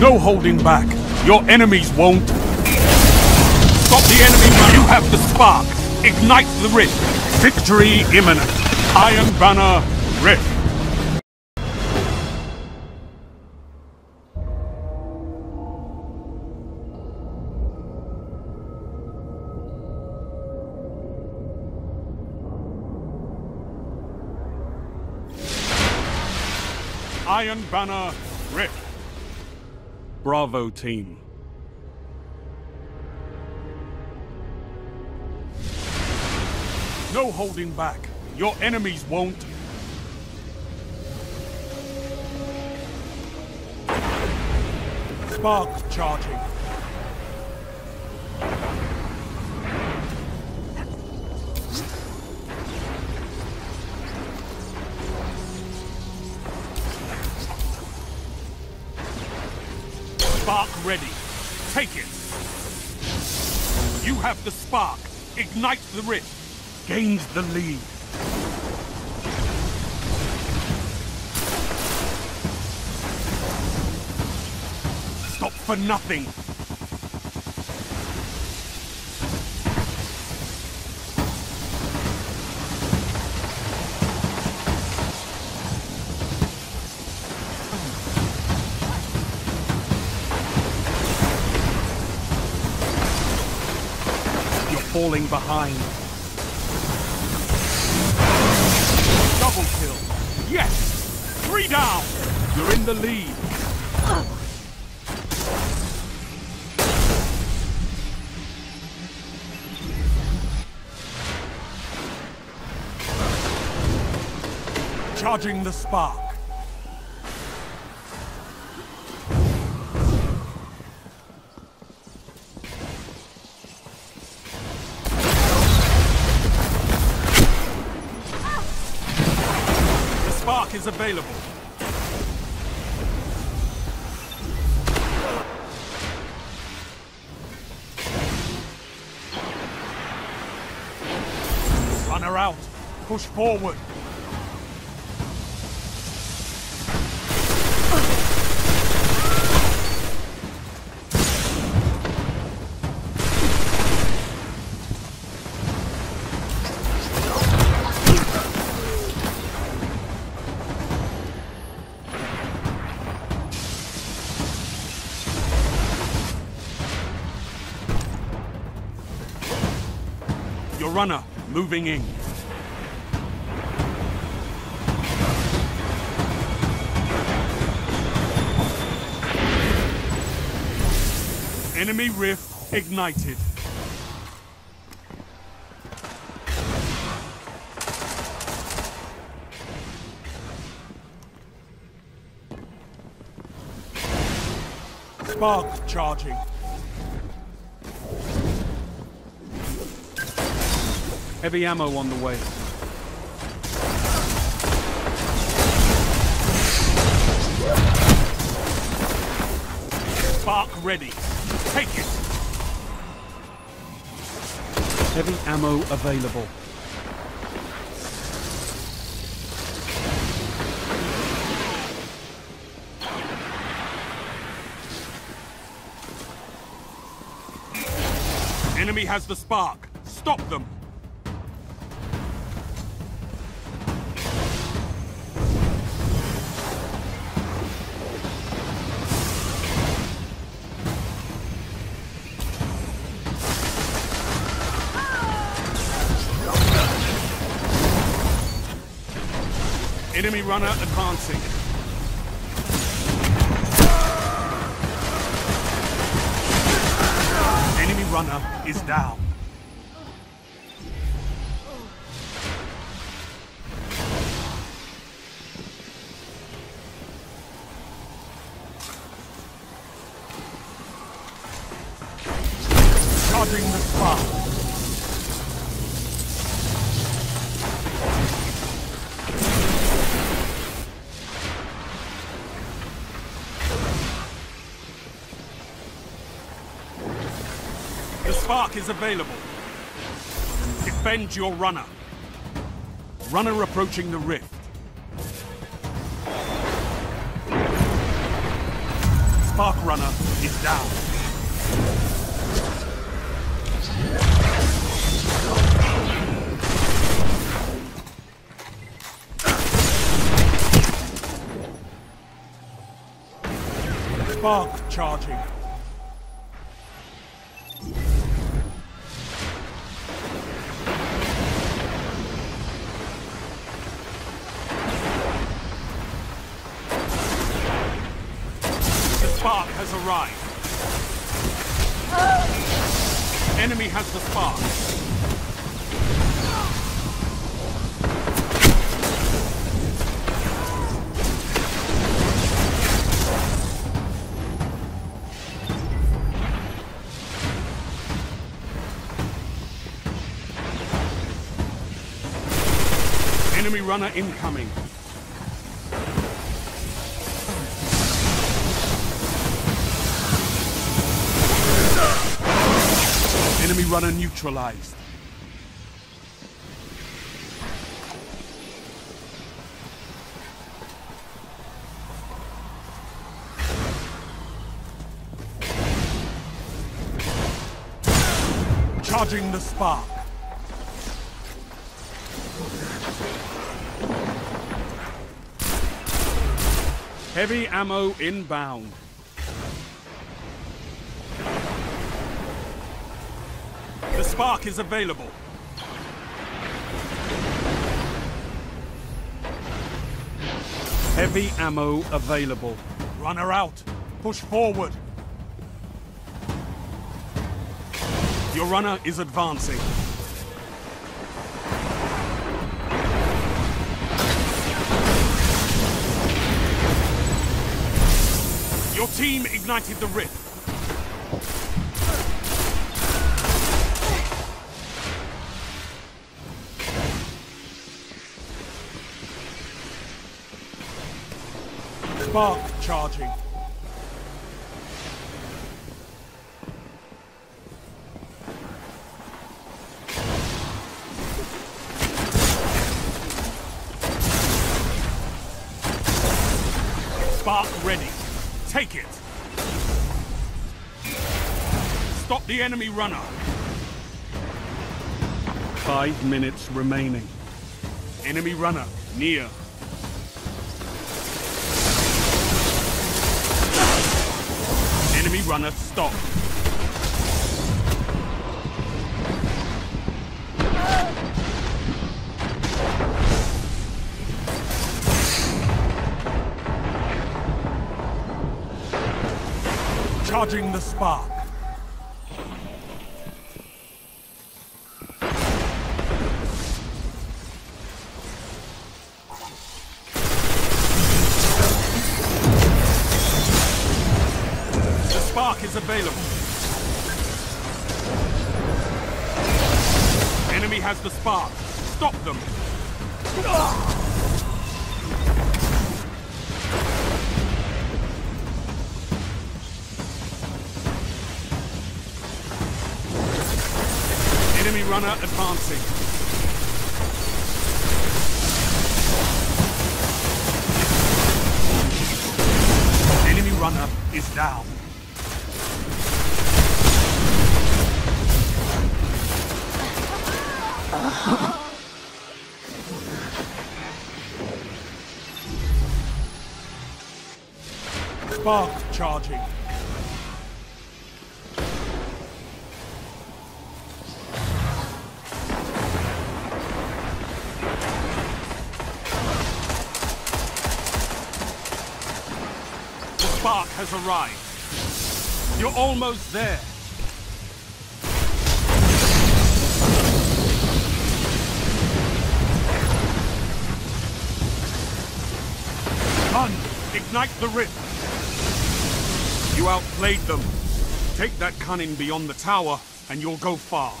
No holding back. Your enemies won't. Stop the enemy. You have the spark. Ignite the rift. Victory imminent. Iron Banner Rift. Iron Banner Rift. Bravo team. No holding back. Your enemies won't. Sparks charging. Spark ready. Take it. You have the spark. Ignite the rift. Gains the lead. Stop for nothing. You're falling behind. Double kill. Yes! Three down! You're in the lead. Charging the spark. Is available. Runner out. Push forward. Runner moving in. Enemy rift ignited. Spark charging. Heavy ammo on the way. Spark ready. Take it. Heavy ammo available. Enemy has the spark. Stop them. Enemy runner advancing. Enemy runner is down. Charging the spark. Spark is available. Defend your runner. Runner approaching the rift. Spark Runner is down. Spark charging. Spark has arrived. Enemy has the spark. Enemy runner incoming. Runner neutralized. Charging the spark. Heavy ammo inbound. Spark is available. Heavy ammo available. Runner out. Push forward. Your runner is advancing. Your team ignited the rift. Spark charging. Spark ready. Take it. Stop the enemy runner. Five minutes remaining. Enemy runner near. Runner stop. Charging the spark. Spark is available. Enemy has the spark. Stop them. Enemy runner advancing. Enemy runner is down. Spark charging. The spark has arrived. You're almost there. Ignite the rift! You outplayed them. Take that cunning beyond the tower, and you'll go far.